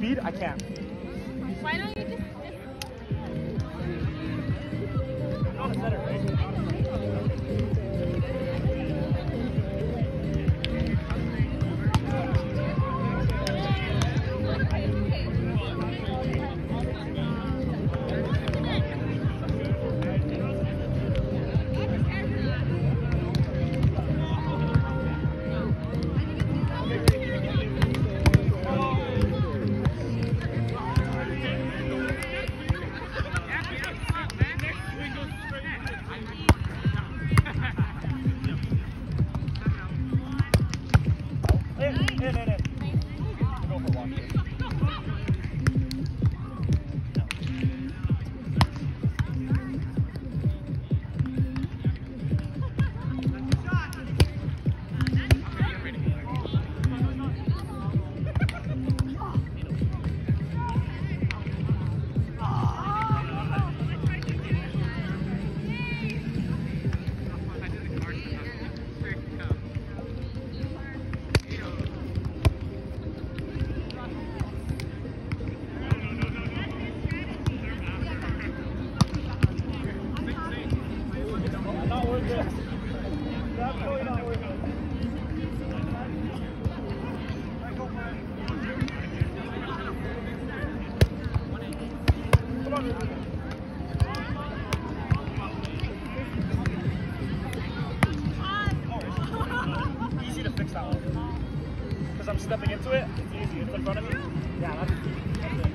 speed, I can't. Why don't you just... stepping into it, it's easy. It's in front of you. Yeah, that's,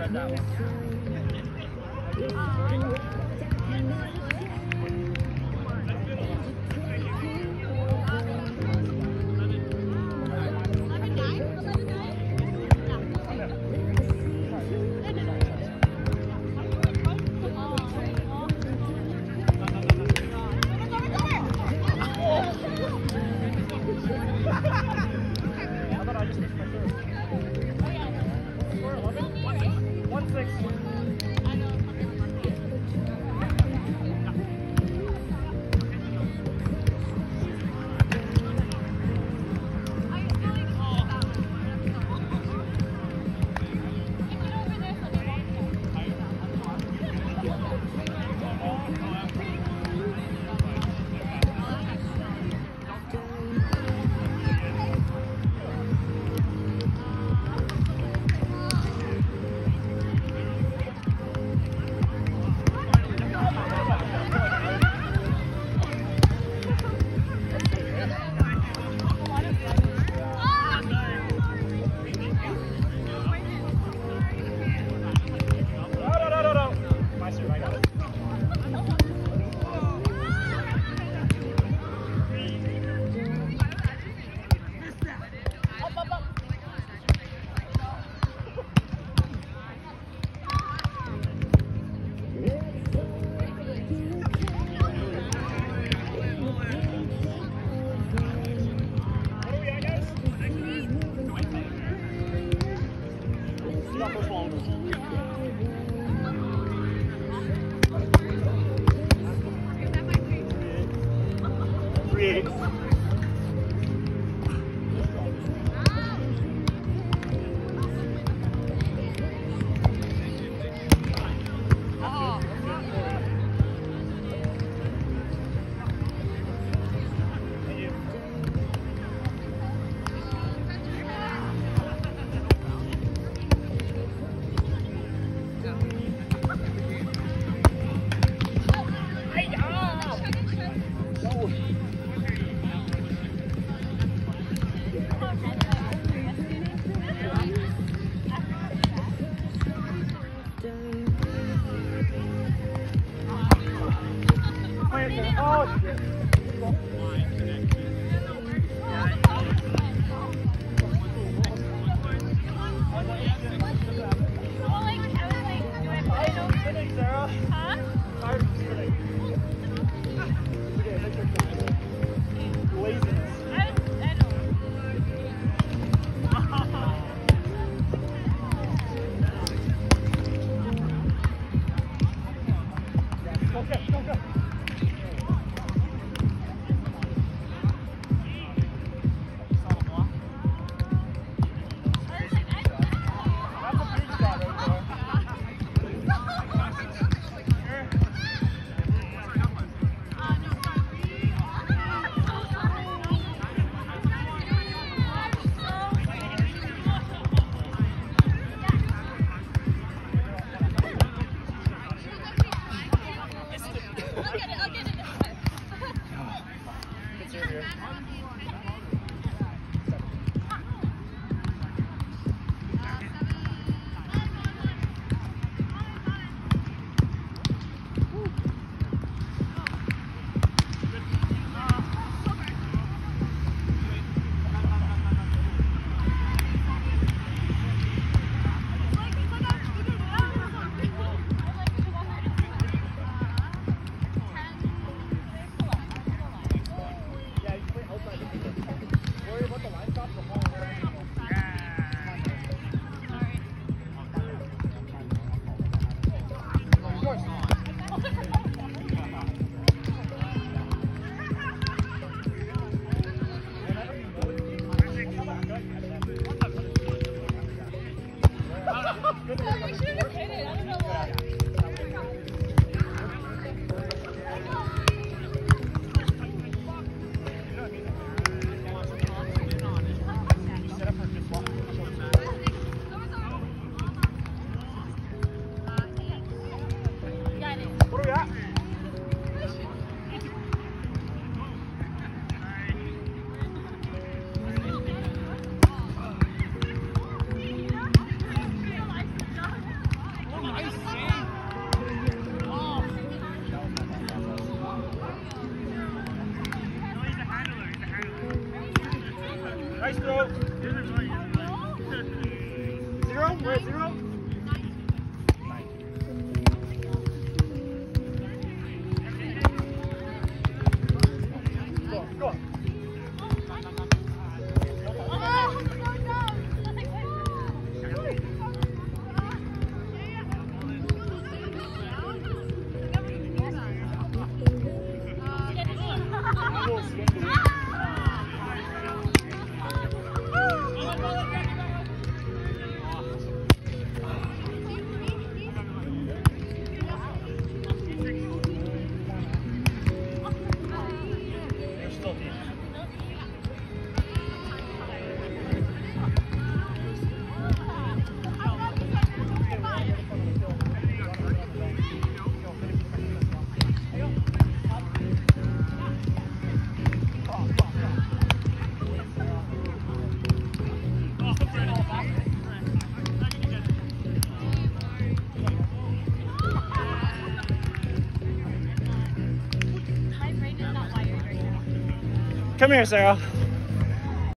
read that one. Finish, Sarah. Huh? Okay, Serious. Go on, Come here, Sarah.